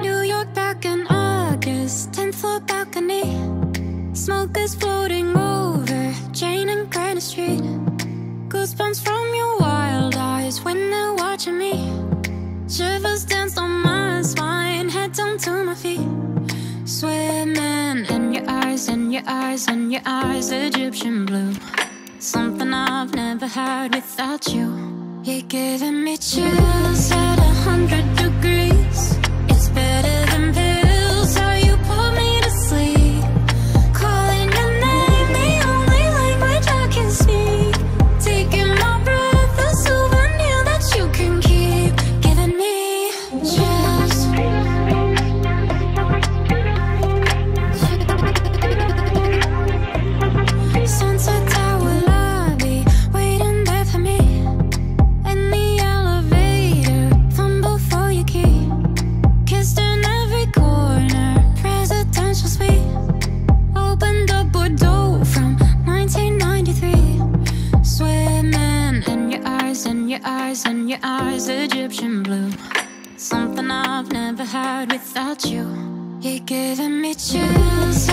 New York back in August, 10th floor balcony. Smoke is floating over Jane and Greenwich Street. Goosebumps from your wild eyes when they're watching me. Shivers danced on my spine, head down to my feet. Swimming in your eyes, in your eyes, in your eyes, Egyptian blue. Something I've never had without you. You're giving me chills your eyes, and your eyes, Egyptian blue. Something I've never had without you. You're giving me chills